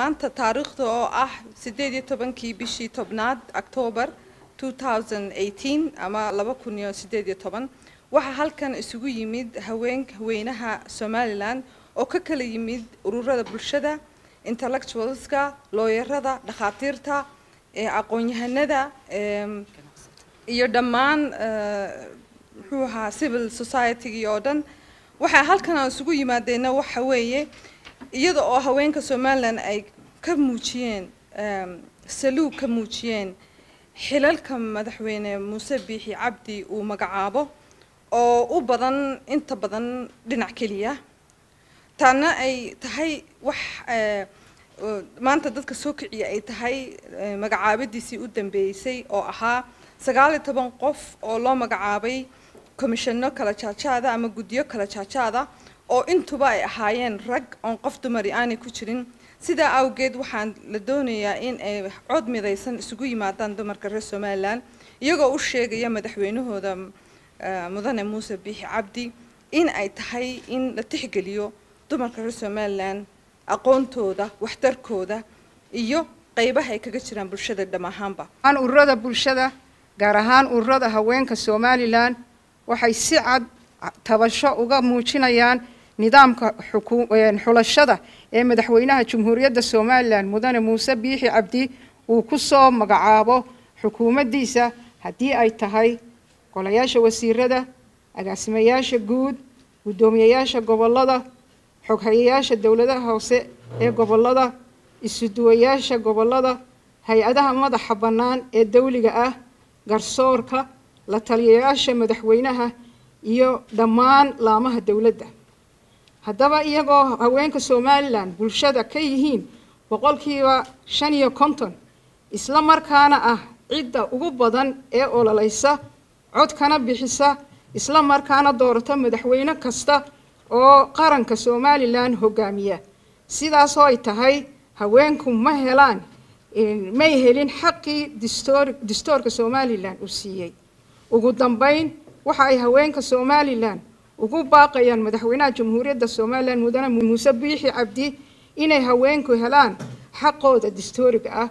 maanta taariikhda oo ah sideed iyo tobankii bishii tobnaad octoobar 2018 ama laba kun iyo sideed iyo toban waxaa halkan isugu yimid haween haweynaha somalilan oo ka kala yimid ururada bulshada intellectualska looyarada dhakhaatiirta aqoon-yahanada iyo dhammaan muxuu ahaa civil society-gii oo dhan. Waxaa halkan aan isugu yimaadeenna waxa weeye iyada oo haweenka somalilan ay ka muujiyeen saluug ka muujiyeen xilalka madaxweyne muuse biixi cabdi uu magacaabo oo u badan inta badan dhinac keliya. Taana ay tahay wax maanta dadka soo kiciya ay tahay magacaabadiisii u dambeysay oo ahaa sagaal iyo toban qof oo loo magacaabay komishano kala jaajaada ama guddiyo kala jaajaada oo intuba ay ahaayeen rag oon qof dumari aanay ku jirin sidaa awgeed waxaan la doonayaa in ay cod midaysan isugu yimaadaan dumarka reer somalilan iyagoo u sheegaya madaxweynahooda mudane muuse biixi cabdi in ay tahay in la tixgeliyo dumarka reer somalilan aqoontooda waxtarkooda iyo qeybaha ay kaga jiraan bulshada dham ahaanba. Ururada bulshada gaar ahaan ururada haweenka somalilan waxay si cad tabasho uga muujinayaan nidaamka xulashada ee madaxweynaha jamhuuriyadda somalilan mudane muuse biixi cabdi uu ku soo magacaabo xukuumaddiisa haddii ay tahay golayaasha wasiirada agaasimayaasha guud guddoomiyeyaasha gobollada xoghayayaasha dowladaha hoose ee gobollada isuduwayaasha gobollada hay'adaha madaxa bannaan ee dawliga ah garsoorka la taliyayaasha madaxweynaha iyo dhammaan laamaha dowladda haddaba iyagoo haweenka somalilan bulshada ka yihiin boqolkiiba shan iyo konton isla markaana ah cidda ugu badan ee ololeysa codkana bixisa isla markaana doorata madaxweyne kasta oo qaranka somalilan hogaamiya. Sidaasoo ay tahay haweenku ma helaan may helin xaqii distoor distoorka somalilan uu siiyey. Ugu dambeyn waxa ay haweenka somalilan ugu baaqayaan madaxweynaha jamhuuriyadda somalilan mudane muuse biixi cabdi inay haweenku helaan xaqooda distooriga ah